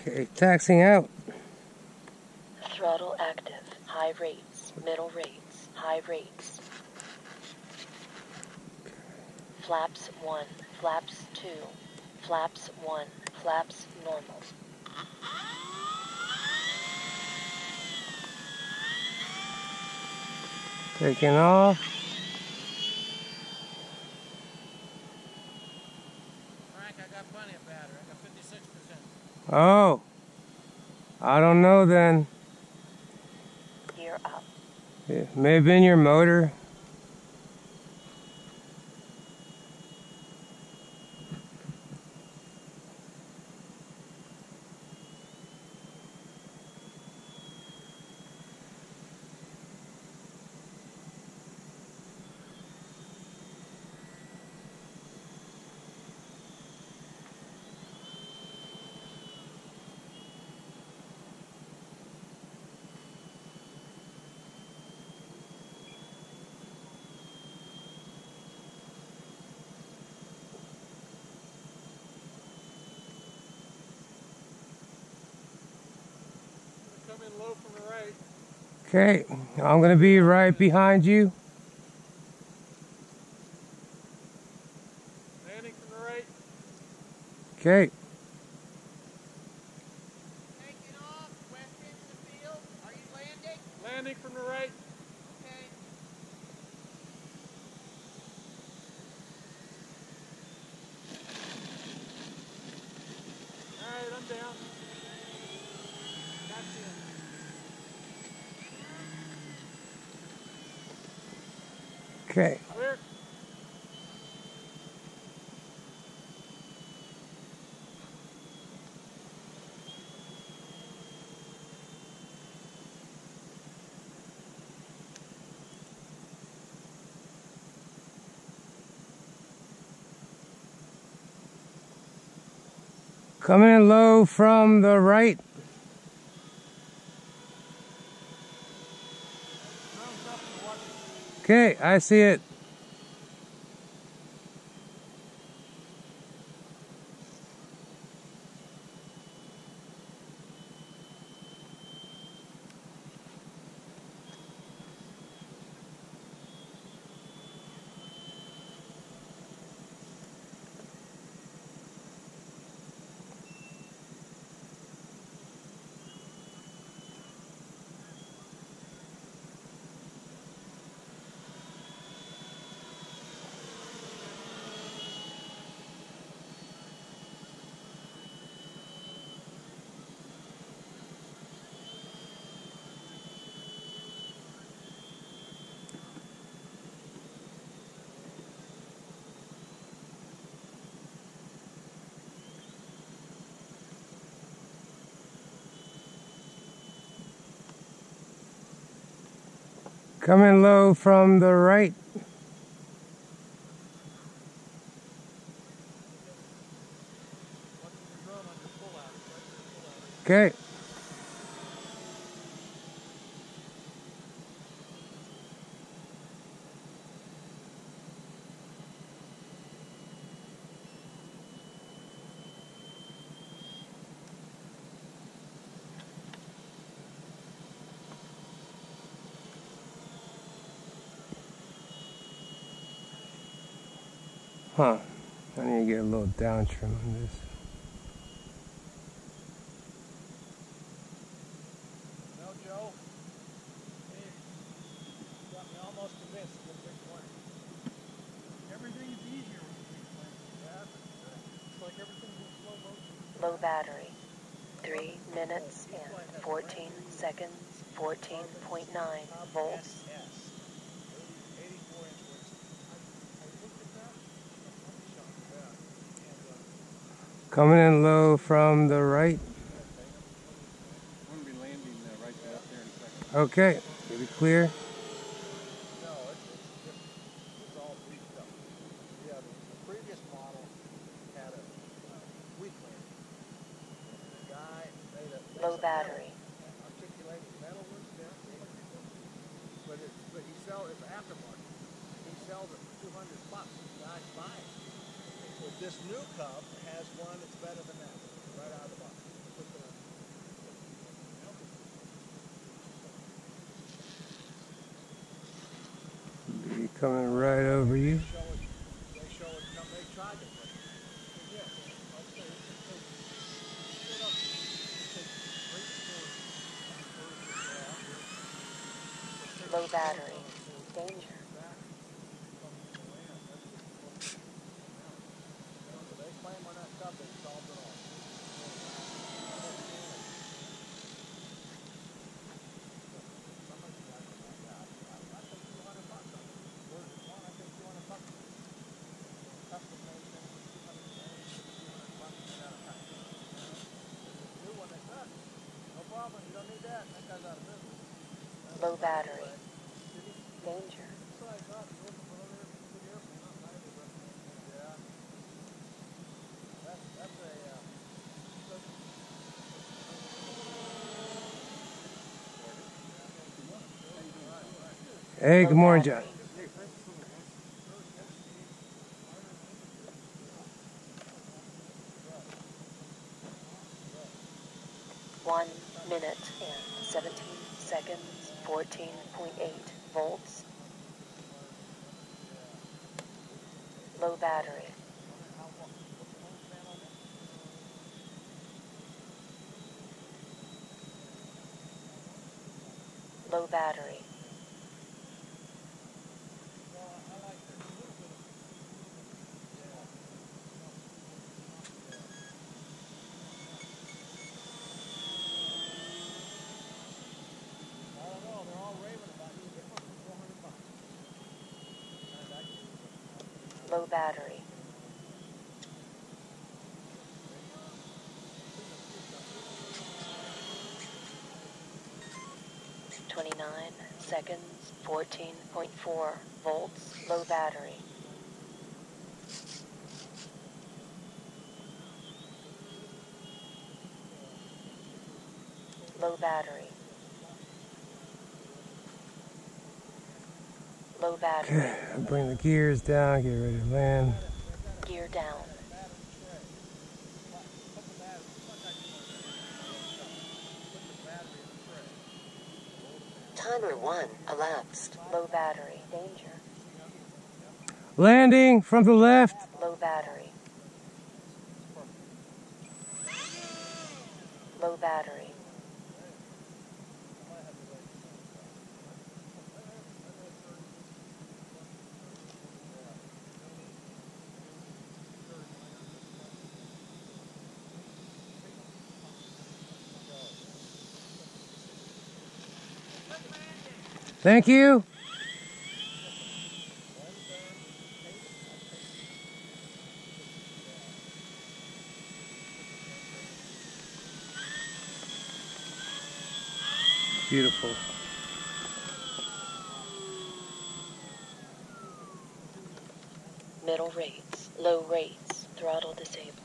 Okay, taxing out. Throttle active. High rates. Middle rates. High rates. Flaps 1. Flaps 2. Flaps 1. Flaps normal. Taking off. Frank, I got plenty of battery. I got 56%. Oh. I don't know then. Gear up. It may have been your motor. Come in low from the right. Okay, I'm gonna be right behind you. Landing from the right. Okay. Taking off, west end of the field. Are you landing? Landing from the right. Okay. All right, I'm down. That's it. Okay. Coming in low from the right. Okay, I see it. Coming low from the right. Okay. Huh. I need to get a little down trim on this. No, Joe. You got me almost convinced to get a big plane. Easier with a big plane. Yeah, it's like everything's in slow motion. Low battery. 3 minutes and 14 seconds. 14.9 volts. Yes. 84 inch waist. I, I looked at that. I'm shocked at that. And, uh, Coming in low from the right. I'm going to be landing uh, right there up there in a second. Okay. Give it clear. No, it's, it's different. It's all beefed up. Yeah, the, the previous model had a uh, weak landing. The guy made a Low it's battery. Articulated metal was down but it but he sell it's aftermarket. He sells it for two hundred bucks. The guy buys it. But this new cup has one that's better than that, right out of the box. Coming right over you. Low battery. Danger. That's a, uh, Hey, good Low morning, John. battery. One minute and 17 seconds, 14.8 volts. Low battery. Low battery. I don't know, they're all raving about you, get one for four hundred bucks. Low battery. Twenty-nine seconds, fourteen point four volts, low battery. Low battery. Low battery. Okay, bring the gears down, get ready to land. Gear down. Timer one elapsed. Low battery. Danger. Landing from the left. Low battery. Low battery. Thank you. Beautiful. Middle rates. Low rates. Throttle disabled.